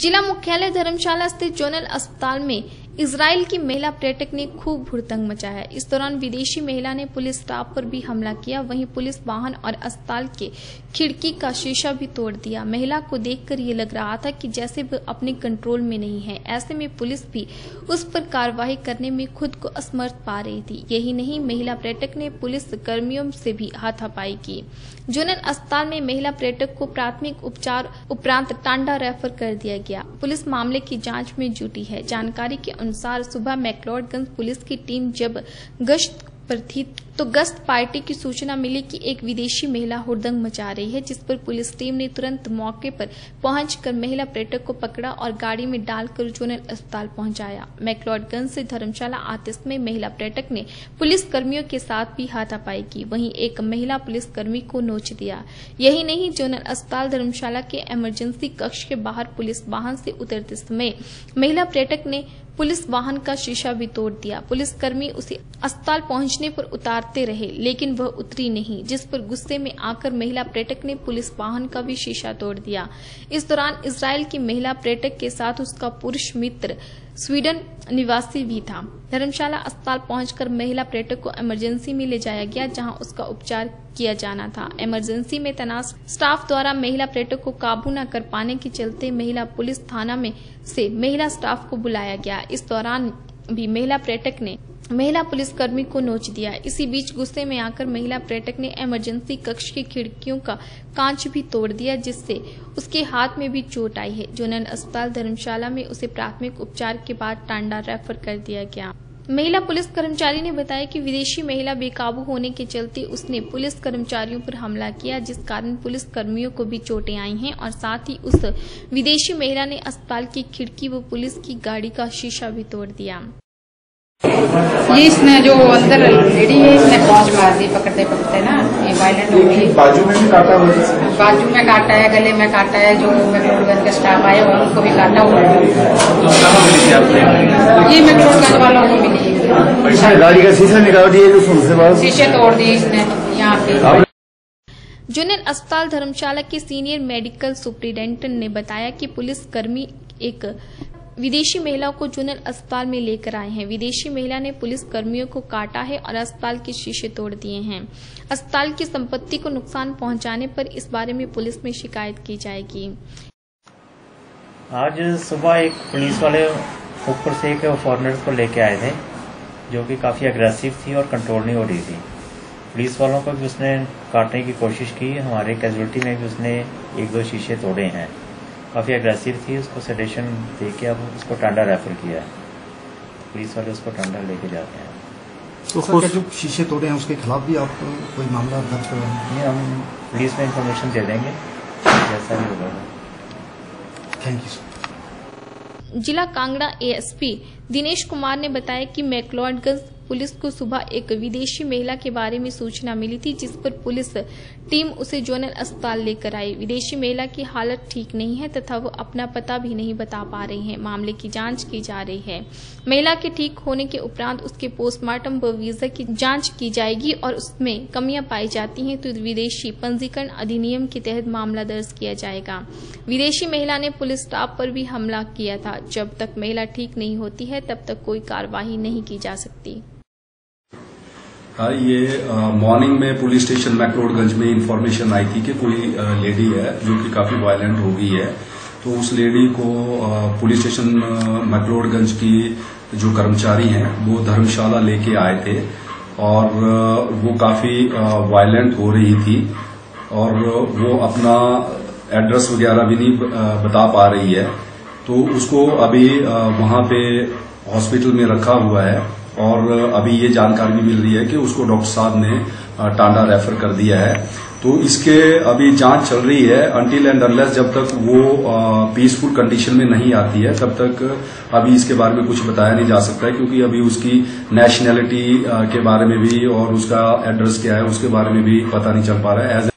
जिला मुख्यालय धर्मशाला स्थित जोनल अस्पताल में इसराइल की महिला पर्यटक ने खूब भुड़तंग मचाया। इस दौरान विदेशी महिला ने पुलिस स्टाफ पर भी हमला किया। वहीं पुलिस वाहन और अस्पताल के खिड़की का शीशा भी तोड़ दिया। महिला को देखकर ये लग रहा था कि जैसे वह अपने कंट्रोल में नहीं है। ऐसे में पुलिस भी उस पर कार्रवाई करने में खुद को असमर्थ पा रही थी। यही नहीं, महिला पर्यटक ने पुलिस कर्मियों से भी हाथापाई की। जोनल अस्पताल में महिला पर्यटक को प्राथमिक उपचार उपरांत टांडा रेफर कर दिया गया। पुलिस मामले की जाँच में जुटी है। जानकारी के अनुसार सुबह मैकलॉडगंज पुलिस की टीम जब गश्त पर थी तो गश्त पार्टी की सूचना मिली कि एक विदेशी महिला हुड़दंग मचा रही है, जिस पर पुलिस टीम ने तुरंत मौके पर पहुंचकर महिला पर्यटक को पकड़ा और गाड़ी में डालकर जोनल अस्पताल पहुँचाया। मैकलॉडगंज से धर्मशाला आते समय महिला पर्यटक ने पुलिस कर्मियों के साथ भी हाथापाई की। वहीं एक महिला पुलिस कर्मी को नोच दिया। यही नहीं, जोनल अस्पताल धर्मशाला के इमरजेंसी कक्ष के बाहर पुलिस वाहन से उतरते समय महिला पर्यटक ने पुलिस वाहन का शीशा भी तोड़ दिया। पुलिसकर्मी उसे अस्पताल पहुँचने पर उतारते रहे, लेकिन वह उतरी नहीं, जिस पर गुस्से में आकर महिला पर्यटक ने पुलिस वाहन का भी शीशा तोड़ दिया। इस दौरान इसराइल की महिला पर्यटक के साथ उसका पुरुष मित्र स्वीडन निवासी भी था। धर्मशाला अस्पताल पहुंचकर महिला पर्यटक को इमरजेंसी में ले जाया गया, जहाँ उसका उपचार किया जाना था। इमरजेंसी में तैनात स्टाफ द्वारा महिला पर्यटक को काबू न कर पाने के चलते महिला पुलिस थाना में से महिला स्टाफ को बुलाया गया। इस दौरान भी महिला पर्यटक ने महिला पुलिसकर्मी को नोच दिया। इसी बीच गुस्से में आकर महिला पर्यटक ने इमरजेंसी कक्ष की खिड़कियों का कांच भी तोड़ दिया, जिससे उसके हाथ में भी चोट आई है। जोनल अस्पताल धर्मशाला में उसे प्राथमिक उपचार के बाद टांडा रेफर कर दिया गया। महिला पुलिस कर्मचारी ने बताया कि विदेशी महिला बेकाबू होने के चलते उसने पुलिस कर्मचारियों पर हमला किया जिस कारण पुलिस कर्मियों को भी चोटें आई हैं और साथ ही उस विदेशी महिला ने अस्पताल की खिड़की व पुलिस की गाड़ी का शीशा भी तोड़ दिया। ये इसने जो अंदर लेडी है इसने पहुँच मार दी पकड़ते पकड़ते ना ये वायलेंट हो गई। बाजू में भी काटा हुआ है बाजू में काटा है गले में काटा है जो मैक्लोडगंज का स्टाफ आया उनको भी काटा हुआ है ये मैक्लोडगंज वालों गाड़ी का शीशा निकाल दिए जो सुनसे बाद शीशे तोड़ दिए इसने यहाँ पे। जोनल अस्पताल धर्मशाला के सीनियर मेडिकल सुप्रिंटेंडेंट ने बताया कि पुलिस कर्मी एक विदेशी महिला को जूनियर अस्पताल में लेकर आए हैं। विदेशी महिला ने पुलिस कर्मियों को काटा है और अस्पताल के शीशे तोड़ दिए हैं। अस्पताल की संपत्ति को नुकसान पहुँचाने पर इस बारे में पुलिस में शिकायत की जाएगी। आज सुबह एक पुलिस वाले ऊपर से एक फॉरनर को लेके आए थे। जो कि काफ़ी अग्रेसिव थी और कंट्रोल नहीं हो रही थी। पुलिस वालों को भी उसने काटने की कोशिश की हमारे कैजुअलिटी में भी उसने एक दो शीशे तोड़े हैं। काफ़ी अग्रेसिव थी उसको सेडेशन दे के अब उसको टांडा रेफर किया है। पुलिस वाले उसको टांडा लेके जाते हैं। तो सर जो शीशे तोड़े हैं उसके खिलाफ भी आप कोई मामला दर्ज करवाएँगे हम पुलिस में इंफॉर्मेशन दे देंगे। जैसा भी होगा। थैंक यू सर जिला कांगड़ा एएसपी दिनेश कुमार ने बताया कि मैकलॉडगंज पुलिस को सुबह एक विदेशी महिला के बारे में सूचना मिली थी, जिस पर पुलिस टीम उसे जोनल अस्पताल लेकर आई। विदेशी महिला की हालत ठीक नहीं है तथा वो अपना पता भी नहीं बता पा रही है। मामले की जाँच की जा रही है। महिला के ठीक होने के उपरांत उसके पोस्टमार्टम व वीज़ा की जाँच की जाएगी और उसमें कमियाँ पाई जाती हैं तो विदेशी पंजीकरण अधिनियम के तहत मामला दर्ज किया जाएगा। विदेशी महिला ने पुलिस स्टाफ पर भी हमला किया था। जब तक महिला ठीक नहीं होती है, तब तक कोई कार्यवाही नहीं की जा सकती। ये मॉर्निंग में पुलिस स्टेशन मैकरोडगंज में इंफॉर्मेशन आई थी कि कोई लेडी है, जो कि काफ़ी वायलेंट हो गई है। तो उस लेडी को पुलिस स्टेशन मैकलोडगंज की जो कर्मचारी हैं, वो धर्मशाला लेके आए थे और वो काफ़ी वायलेंट हो रही थी और वो अपना एड्रेस वगैरह भी नहीं बता पा रही है। तो उसको अभी वहाँ पे हॉस्पिटल में रखा हुआ है। और अभी ये जानकारी भी मिल रही है कि उसको डॉक्टर साहब ने टांडा रेफर कर दिया है। तो इसके अभी जाँच चल रही है। अनटिल एंड अनलेस जब तक वो पीसफुल कंडीशन में नहीं आती है, तब तक, अभी इसके बारे में कुछ बताया नहीं जा सकता है, क्योंकि अभी उसकी नेशनैलिटी के बारे में भी और उसका एड्रेस क्या है, उसके बारे में भी पता नहीं चल पा रहा है। एज